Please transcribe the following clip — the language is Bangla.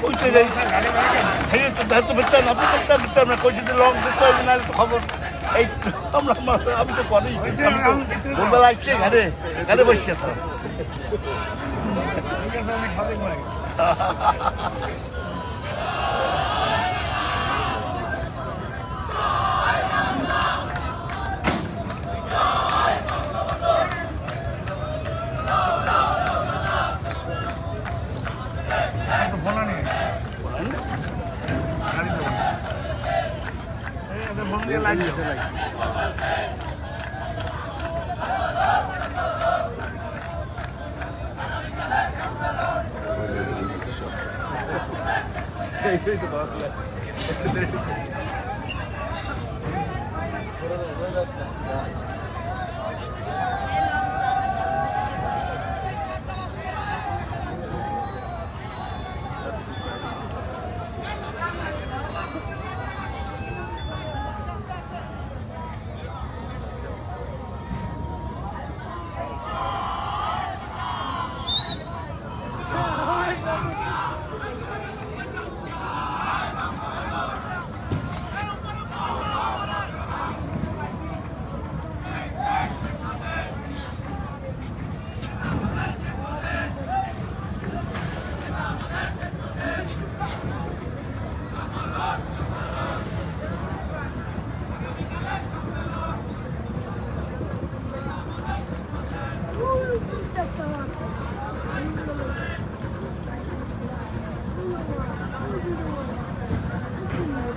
কইতে যাই এই তো দায়িত্ব বেচতে না আপনি করতে দিতে না কইতে যে লং দিতে হবে না তো খবর এই আমি তো আমি ভোরবেলা ঘরে ঘরে বসছি স্যার নিচে লাইন নিচে লাইন